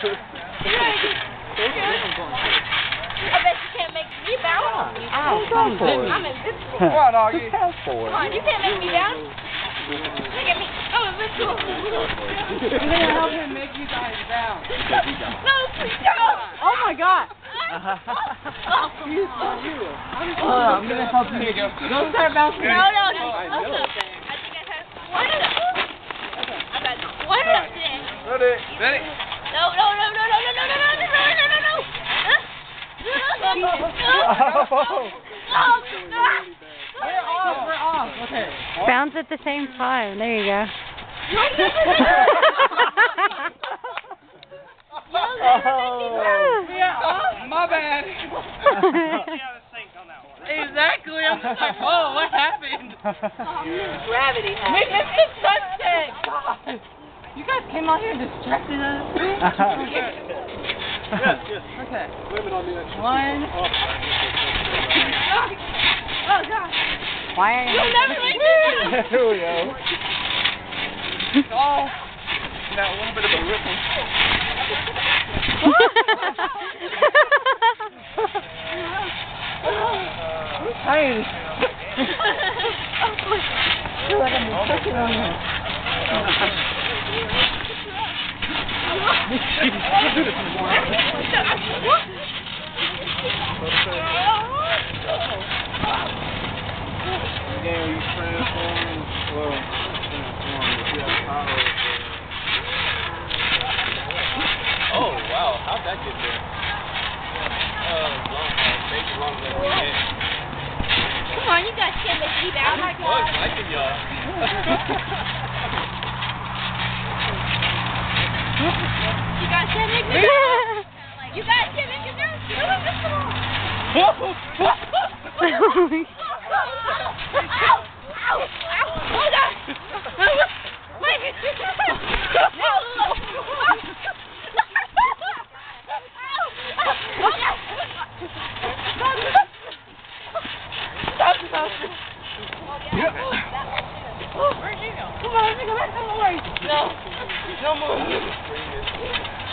I bet you can't make me bounce on you. Come for it. I'm invincible. Come on, doggy. Just Come on, you can't make me bounce. Look at me. I'm invincible. I'm gonna help him make you guys down. No, please don't. Oh my god. He's you. Oh, I'm gonna help you. Here you go. Don't start bouncing. No, no, no. Oh, I I'm know. I think I have one of them. I got one of them. Ready? Ready? No, no, no, no, no, no, no, no, no, no, no, no. We're off. We're off. Okay. Bounce at the same time. There you go. Oh. Yeah. My bad. Exactly. I'm just like, whoa, what happened? Gravity We came out here distracted us. yes, yes. Okay. One. Oh, gosh. Why are you? You'll never make this. here we go. It's all a little bit of a ripple. I'm tired. I feel like I'm on her. Yeah, you transform. Well, transform. If you have. Oh, wow. How'd that get there? Uh, long, maybe longer than we. Come on, you guys can't make me bounce. Look, liking y'all. you got 10 ignorant. you got 10 ignorant. Irresistible. Yeah. Where'd you go? Come on, let me go back on the way. No. Come on.